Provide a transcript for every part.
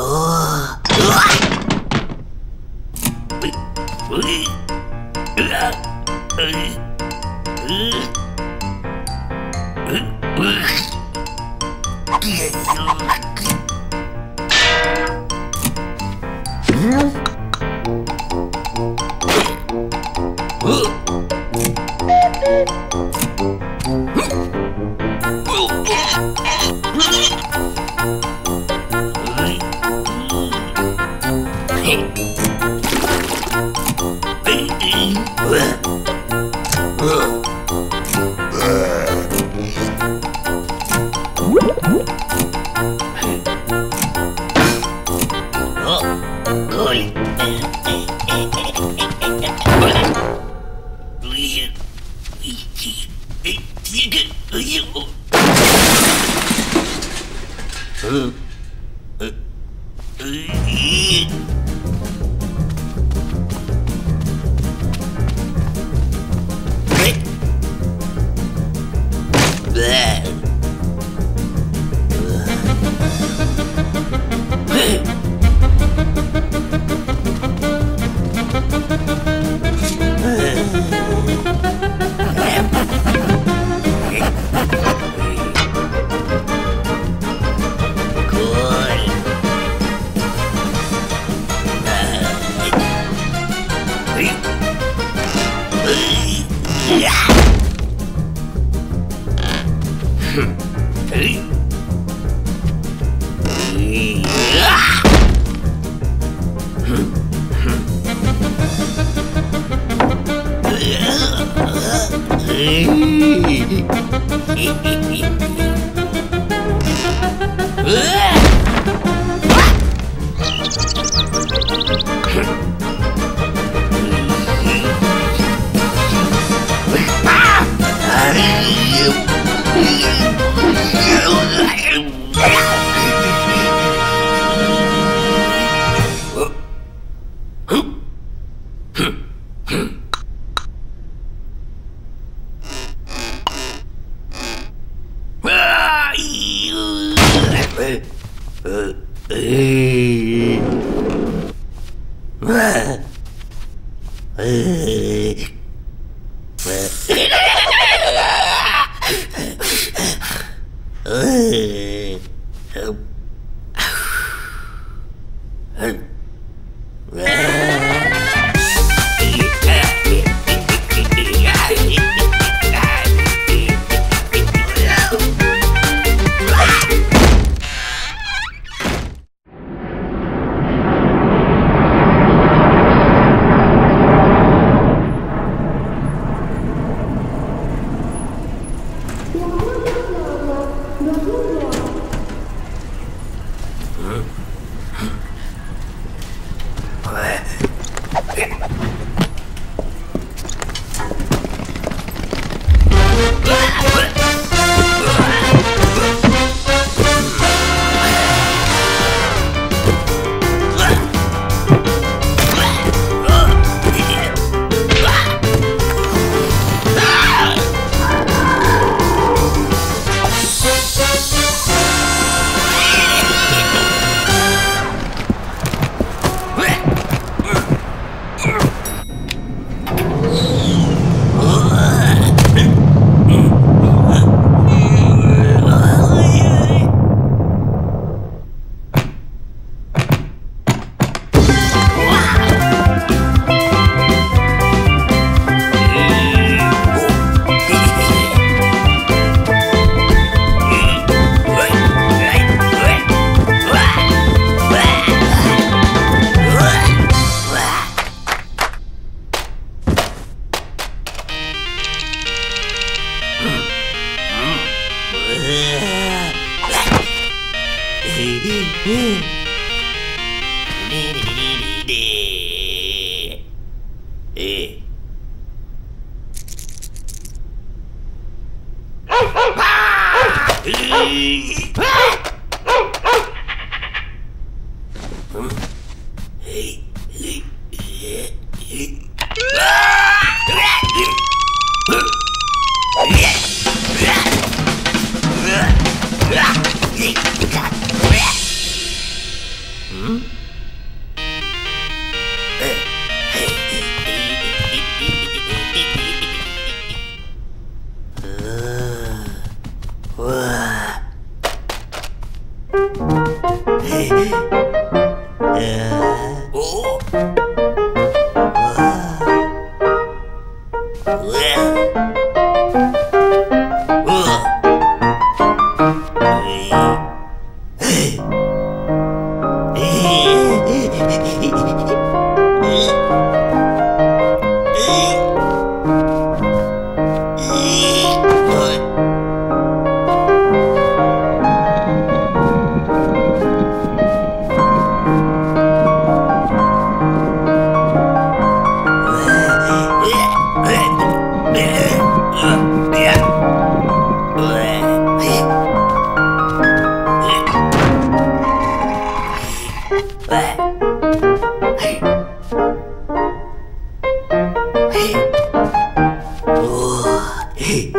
Oh. 一个，哎呦！嗯。Hey. Hey. Ah. Whoa. 嘿嘿，呃，哦。Hey!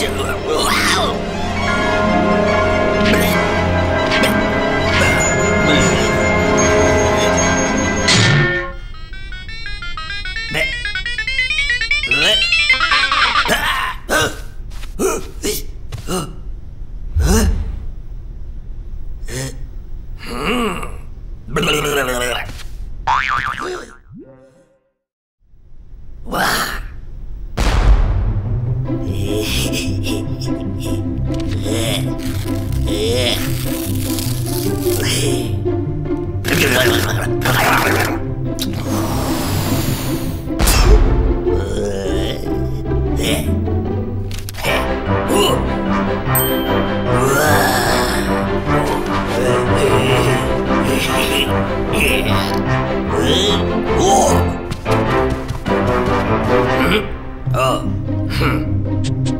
you Oh. Hmm.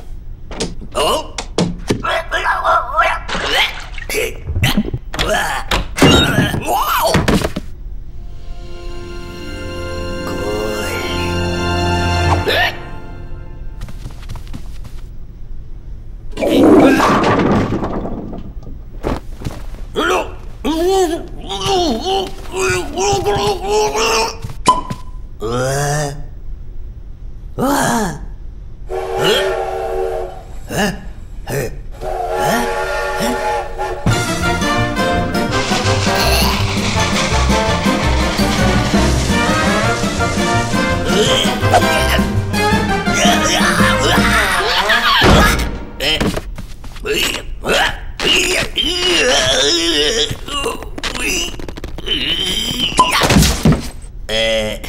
Uh.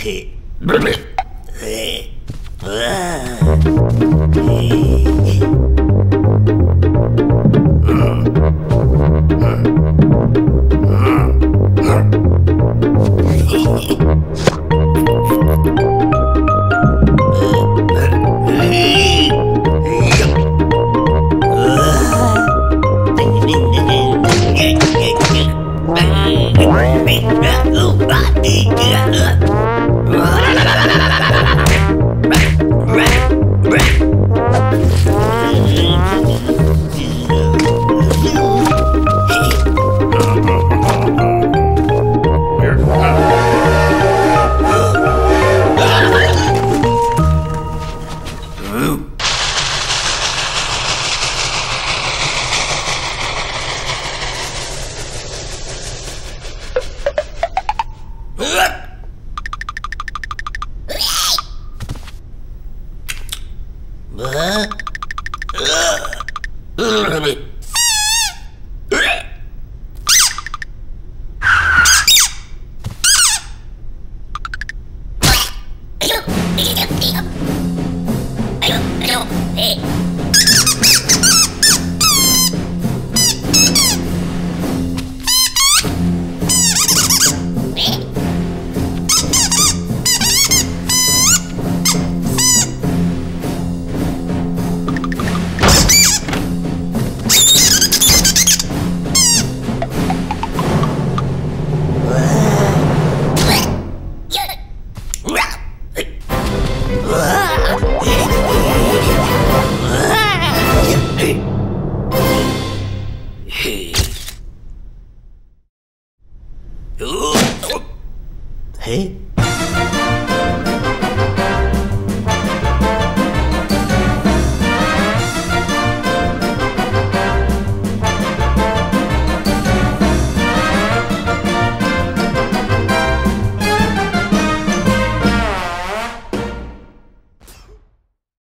viaje. Eh. Ah, eh.